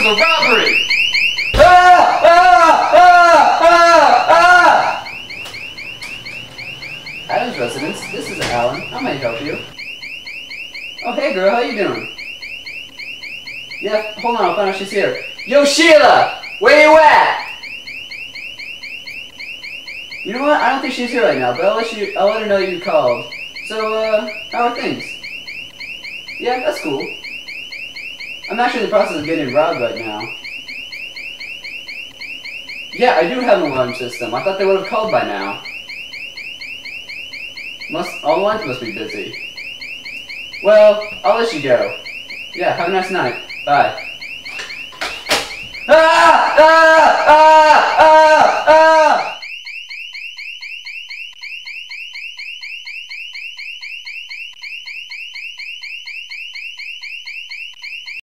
is a robbery! Ah! Ah! Ah! Ah! Ah! Adam's residence. This is Alan. How may I help you? Oh, hey girl, how you doing? Yeah, hold on, I'll find out she's here. Yo, Sheila! Where you at? You know what? I don't think she's here right now, but I'll let you. I'll let her know you called. So, uh, how are things? Yeah, that's cool. I'm actually in the process of getting robbed right now. Yeah, I do have an alarm system. I thought they would have called by now. Must all lines must be busy. Well, I'll let you go. Yeah, have a nice night. Bye. Ah! Ah!